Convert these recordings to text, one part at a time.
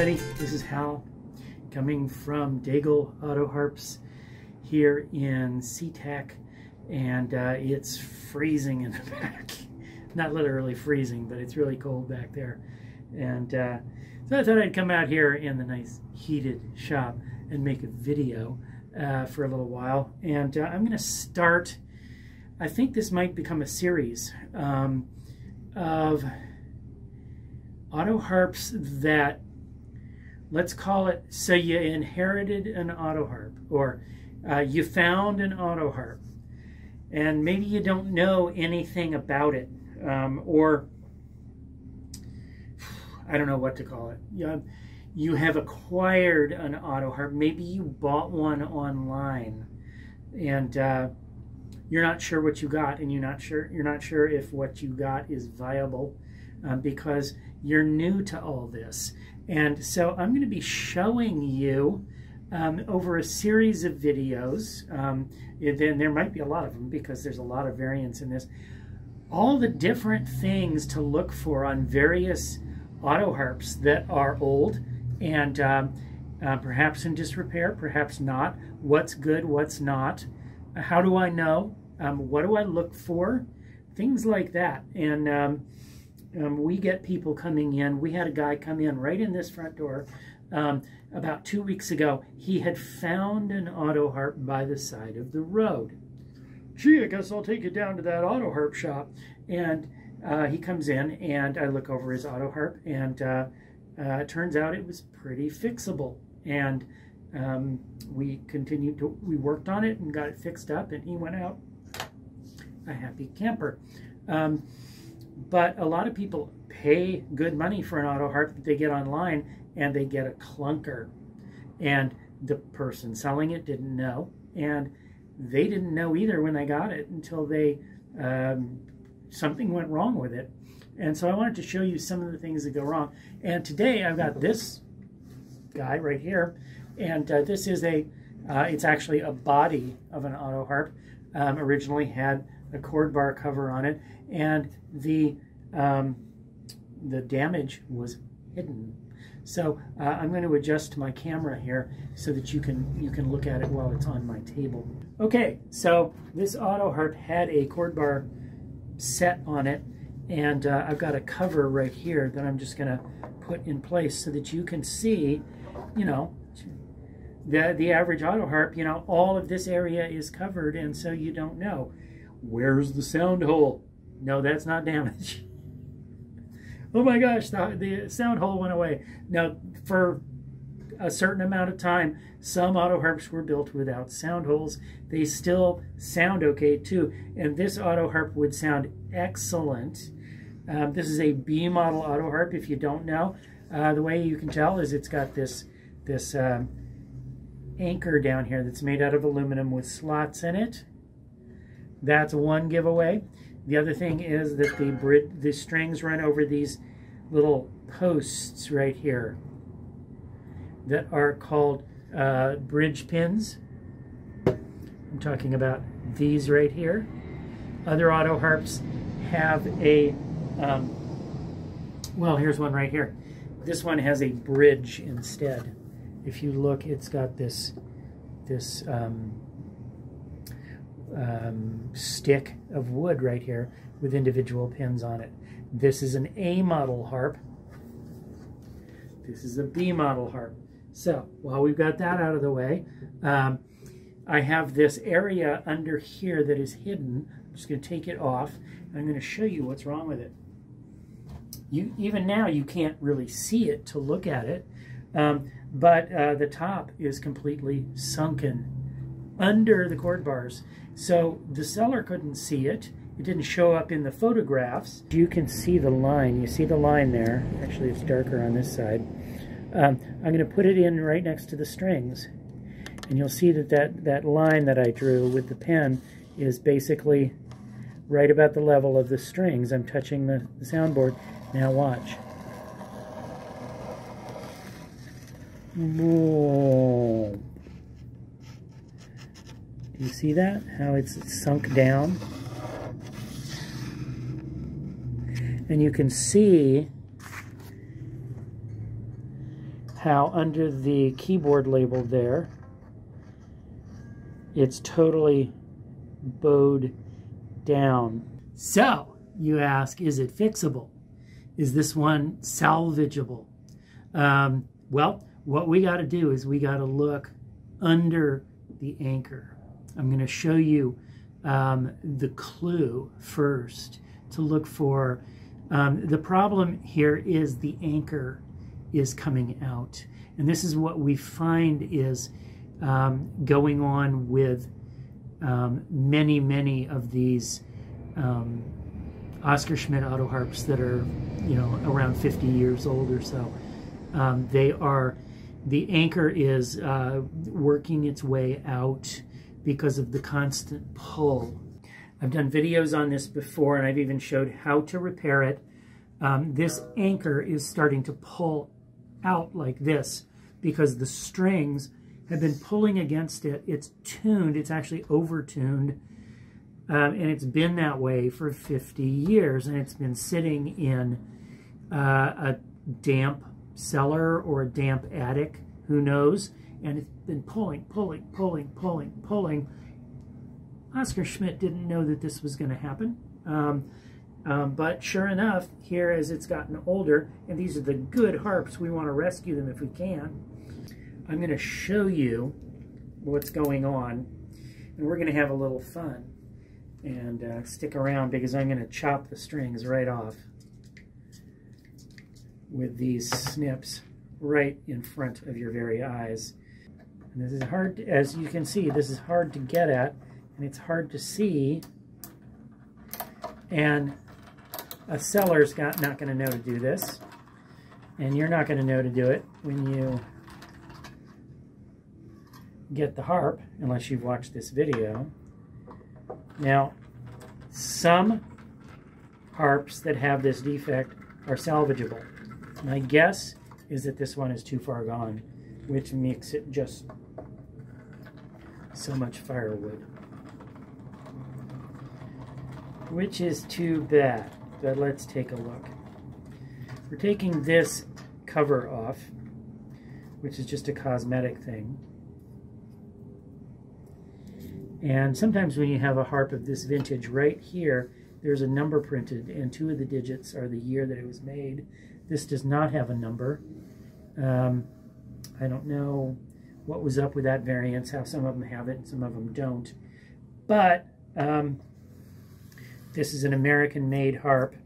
everybody. This is Hal coming from Daigle Auto Harps here in SeaTac, and uh, it's freezing in the back. Not literally freezing, but it's really cold back there. And uh, so I thought I'd come out here in the nice heated shop and make a video uh, for a little while. And uh, I'm going to start, I think this might become a series um, of auto harps that let's call it so you inherited an auto harp or uh, you found an auto harp and maybe you don't know anything about it um, or I don't know what to call it. You, you have acquired an auto harp. Maybe you bought one online and uh, you're not sure what you got and you're not sure you're not sure if what you got is viable um, because you're new to all this and so I'm going to be showing you um, over a series of videos, um, then there might be a lot of them because there's a lot of variance in this, all the different things to look for on various auto harps that are old and um, uh, perhaps in disrepair, perhaps not. What's good, what's not. How do I know? Um, what do I look for? Things like that. And um, we get people coming in. We had a guy come in right in this front door um, about two weeks ago. He had found an auto harp by the side of the road. Gee, I guess I'll take you down to that auto harp shop. And uh, he comes in, and I look over his auto harp, and uh, uh, it turns out it was pretty fixable. And um, we continued to, we worked on it and got it fixed up, and he went out a happy camper. Um, but a lot of people pay good money for an auto harp that they get online and they get a clunker. And the person selling it didn't know. And they didn't know either when they got it until they um, something went wrong with it. And so I wanted to show you some of the things that go wrong. And today I've got this guy right here. And uh, this is a, uh, it's actually a body of an auto harp. Um, originally had a chord bar cover on it, and the um, the damage was hidden. So uh, I'm going to adjust my camera here so that you can you can look at it while it's on my table. Okay, so this auto harp had a chord bar set on it, and uh, I've got a cover right here that I'm just going to put in place so that you can see, you know, the the average auto harp. You know, all of this area is covered, and so you don't know. Where's the sound hole? No, that's not damage. oh my gosh, the, the sound hole went away. Now, for a certain amount of time, some auto harps were built without sound holes. They still sound okay too. And this auto harp would sound excellent. Um, this is a B model auto harp, if you don't know. Uh, the way you can tell is it's got this, this um, anchor down here that's made out of aluminum with slots in it. That's one giveaway. The other thing is that the, the strings run over these little posts right here that are called uh, bridge pins. I'm talking about these right here. Other auto harps have a, um, well, here's one right here. This one has a bridge instead. If you look, it's got this, this um, um, stick of wood right here with individual pins on it. This is an A model harp. This is a B model harp. So while we've got that out of the way, um, I have this area under here that is hidden. I'm just going to take it off. And I'm going to show you what's wrong with it. You Even now, you can't really see it to look at it, um, but uh, the top is completely sunken under the chord bars. So the seller couldn't see it. It didn't show up in the photographs. You can see the line. You see the line there. Actually, it's darker on this side. Um, I'm going to put it in right next to the strings. And you'll see that, that that line that I drew with the pen is basically right about the level of the strings. I'm touching the, soundboard. Now watch. Boom. You see that? How it's sunk down? And you can see how under the keyboard label there, it's totally bowed down. So, you ask, is it fixable? Is this one salvageable? Um, well, what we got to do is we got to look under the anchor. I'm going to show you um, the clue first to look for. Um, the problem here is the anchor is coming out. And this is what we find is um, going on with um, many, many of these um, Oscar Schmidt auto harps that are, you know, around 50 years old or so. Um, they are, the anchor is uh, working its way out because of the constant pull. I've done videos on this before and I've even showed how to repair it. Um, this anchor is starting to pull out like this because the strings have been pulling against it. It's tuned, it's actually over-tuned, um, and it's been that way for 50 years, and it's been sitting in uh, a damp cellar or a damp attic, who knows, and it's been pulling, pulling, pulling, pulling, pulling. Oscar Schmidt didn't know that this was going to happen. Um, um, but sure enough, here as it's gotten older, and these are the good harps, we want to rescue them if we can. I'm going to show you what's going on, and we're going to have a little fun. And uh, stick around because I'm going to chop the strings right off with these snips right in front of your very eyes. And this is hard, to, as you can see, this is hard to get at, and it's hard to see. And a seller's got, not going to know to do this. And you're not going to know to do it when you get the harp, unless you've watched this video. Now, some harps that have this defect are salvageable. My guess is that this one is too far gone, which makes it just so much firewood. Which is too bad. But let's take a look. We're taking this cover off, which is just a cosmetic thing. And sometimes when you have a harp of this vintage right here, there's a number printed, and two of the digits are the year that it was made. This does not have a number. Um, I don't know what was up with that variance, how some of them have it and some of them don't. But um, this is an American-made harp.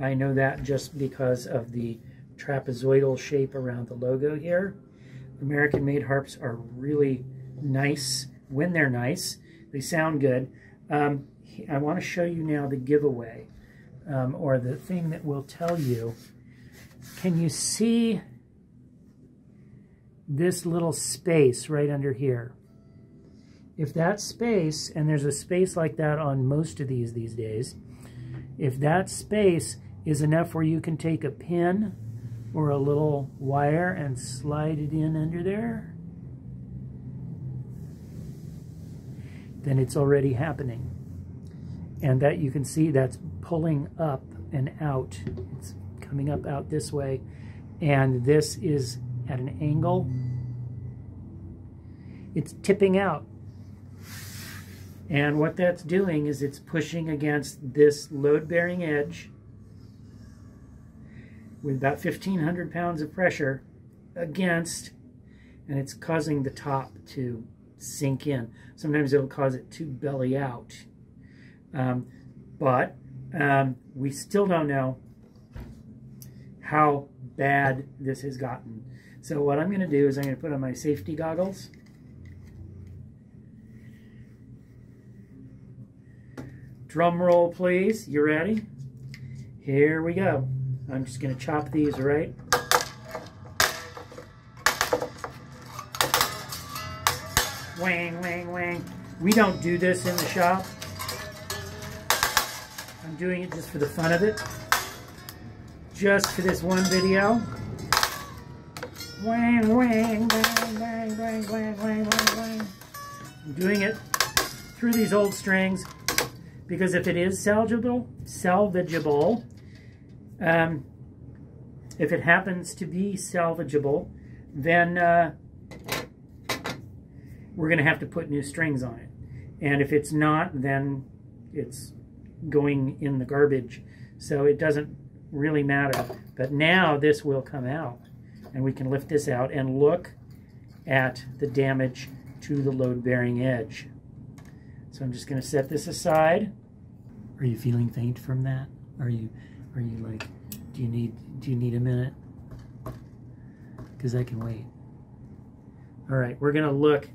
I know that just because of the trapezoidal shape around the logo here. American-made harps are really nice when they're nice. They sound good. Um, I want to show you now the giveaway, um, or the thing that will tell you. Can you see this little space right under here? if that space, and there's a space like that on most of these these days, if that space is enough where you can take a pin or a little wire and slide it in under there, then it's already happening. And that you can see that's pulling up and out. It's coming up out this way. And this is at an angle. It's tipping out and what that's doing is it's pushing against this load-bearing edge with about 1,500 pounds of pressure against, and it's causing the top to sink in. Sometimes it'll cause it to belly out. Um, but um, we still don't know how bad this has gotten. So what I'm going to do is I'm going to put on my safety goggles. Drum roll, please. You ready? Here we go. I'm just going to chop these right. Wang, wang, wang. We don't do this in the shop. I'm doing it just for the fun of it. Just for this one video. Wang, wang, bang, bang, bang, bang, bang, bang. I'm doing it through these old strings because if it is salvageable, salvageable, um, if it happens to be salvageable, then uh, we're going to have to put new strings on it. And if it's not, then it's going in the garbage. So it doesn't really matter. But now this will come out. And we can lift this out and look at the damage to the load-bearing edge. So I'm just going to set this aside. Are you feeling faint from that? Are you are you like do you need do you need a minute? Cuz I can wait. All right, we're going to look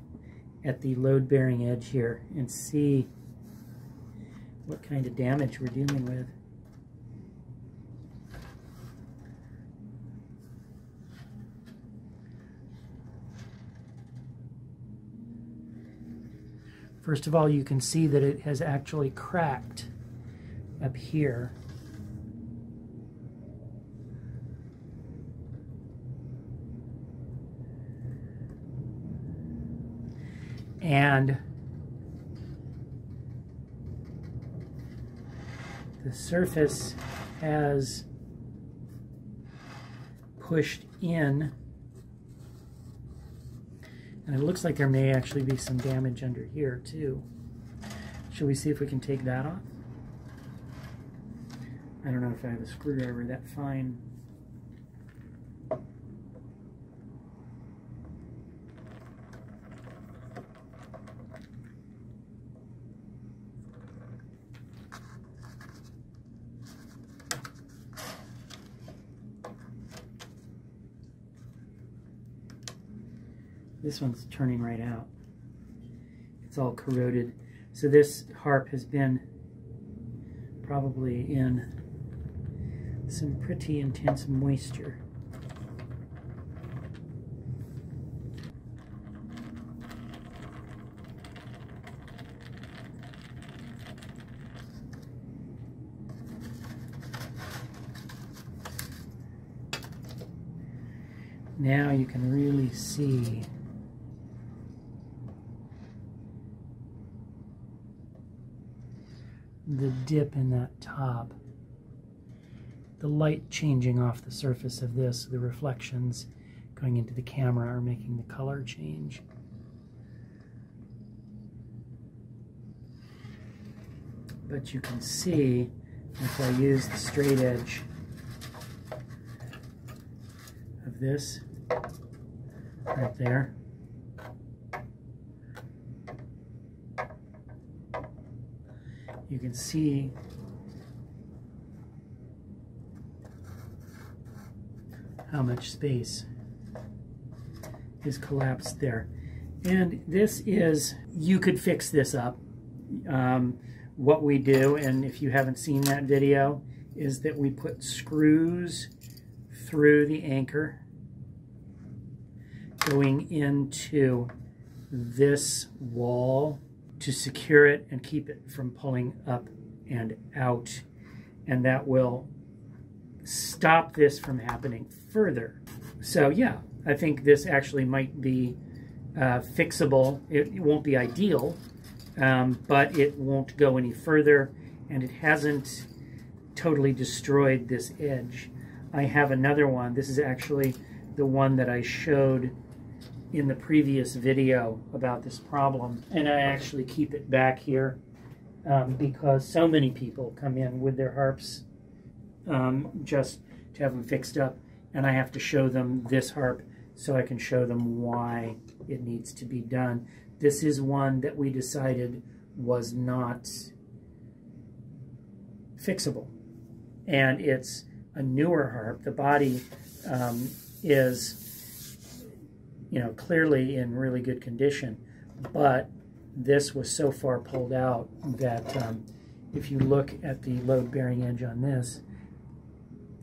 at the load-bearing edge here and see what kind of damage we're dealing with. First of all, you can see that it has actually cracked up here. And the surface has pushed in and it looks like there may actually be some damage under here too. Should we see if we can take that off? I don't know if I have a screwdriver that fine. This one's turning right out. It's all corroded. So this harp has been probably in some pretty intense moisture. Now you can really see the dip in that top. The light changing off the surface of this, the reflections going into the camera are making the color change. But you can see if I use the straight edge of this right there, you can see how much space is collapsed there. And this is, you could fix this up. Um, what we do, and if you haven't seen that video, is that we put screws through the anchor going into this wall to secure it and keep it from pulling up and out. And that will stop this from happening further. So yeah, I think this actually might be uh, fixable. It, it, won't be ideal, um, but it won't go any further and it hasn't totally destroyed this edge. I have another one. This is actually the one that I showed in the previous video about this problem. And I actually keep it back here um, because so many people come in with their harps um, just to have them fixed up. And I have to show them this harp so I can show them why it needs to be done. This is one that we decided was not fixable. And it's a newer harp. The body um, is you know, clearly in really good condition. But this was so far pulled out that um, if you look at the load-bearing edge on this,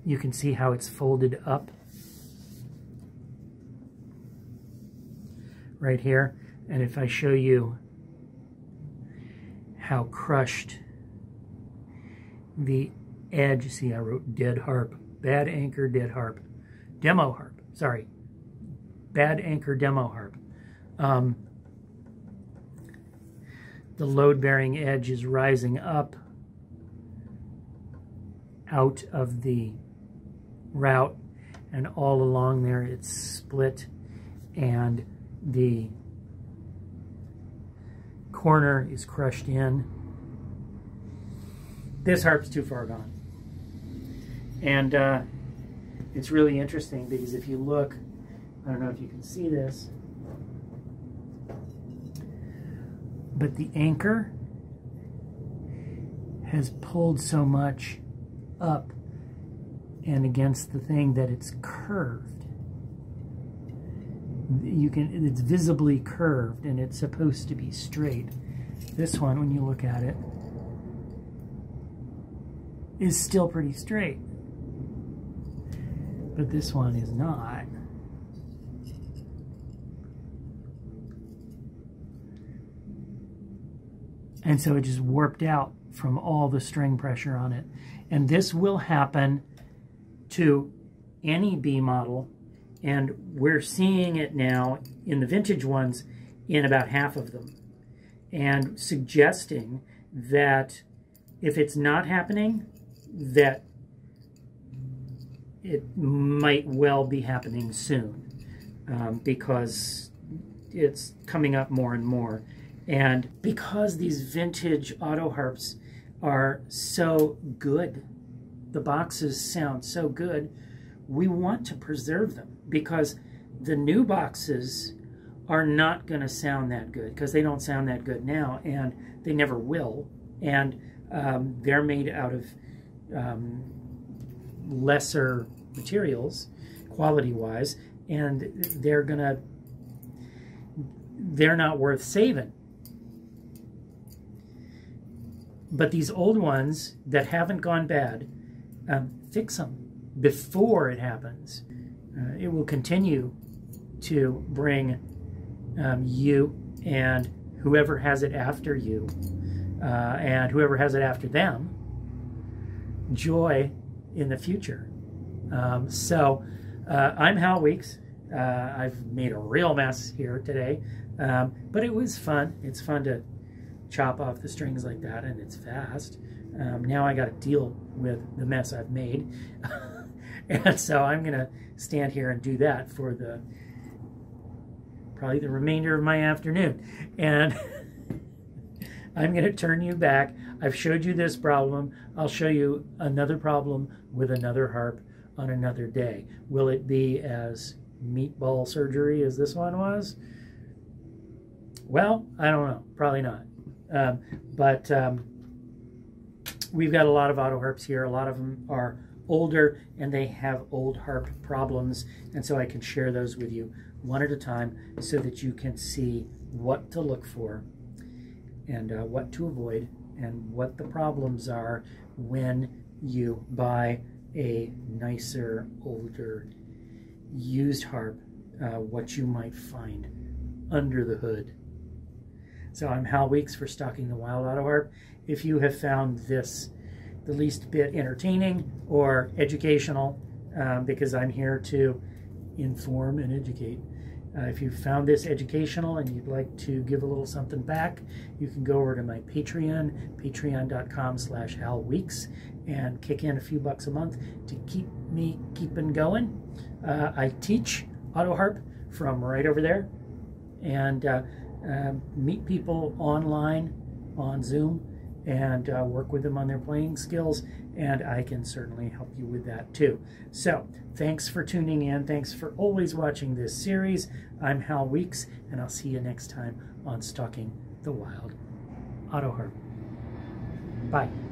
you can see how it's folded up right here. And if I show you how crushed the edge, see I wrote dead harp, bad anchor, dead harp, demo harp, sorry, bad anchor demo harp. Um, the load-bearing edge is rising up out of the route and all along there it's split and the corner is crushed in. This harp's too far gone. And uh, it's really interesting because if you look, I don't know if you can see this, but the anchor has pulled so much up and against the thing that it's curved. You can, it's visibly curved and it's supposed to be straight. This one, when you look at it, is still pretty straight. But this one is not. And so it just warped out from all the string pressure on it. And this will happen to any B model, and we're seeing it now in the vintage ones in about half of them, and suggesting that if it's not happening, that it might well be happening soon um, because it's coming up more and more. And because these vintage auto harps are so good, the boxes sound so good, we want to preserve them because the new boxes are not going to sound that good because they don't sound that good now and they never will. And um, they're made out of um, lesser materials quality wise and they're going to they're not worth saving but these old ones that haven't gone bad um, fix them before it happens. Uh, it will continue to bring um, you and whoever has it after you uh, and whoever has it after them joy in the future. Um, so uh, I'm Hal Weeks. Uh, I've made a real mess here today, um, but it was fun. It's fun to chop off the strings like that and it's fast. Um, now I got to deal with the mess I've made. and so I'm going to stand here and do that for the probably the remainder of my afternoon. And I'm going to turn you back. I've showed you this problem. I'll show you another problem with another harp on another day. Will it be as meatball surgery as this one was? Well, I don't know. Probably not. Um, but um, we've got a lot of auto harps here. A lot of them are older and they have old harp problems. And so I can share those with you one at a time so that you can see what to look for and uh, what to avoid and what the problems are when you buy a nicer, older, used harp, uh, what you might find under the hood. So I'm Hal Weeks for Stalking the Wild Auto Harp. If you have found this the least bit entertaining or educational, um, because I'm here to inform and educate. Uh, if you found this educational and you'd like to give a little something back, you can go over to my Patreon, patreon.com slash halweeks, and kick in a few bucks a month to keep me keeping going. Uh, I teach auto harp from right over there, and uh, um, meet people online on Zoom and uh, work with them on their playing skills, and I can certainly help you with that too. So, thanks for tuning in. Thanks for always watching this series. I'm Hal Weeks, and I'll see you next time on Stalking the Wild Auto Harp. Bye.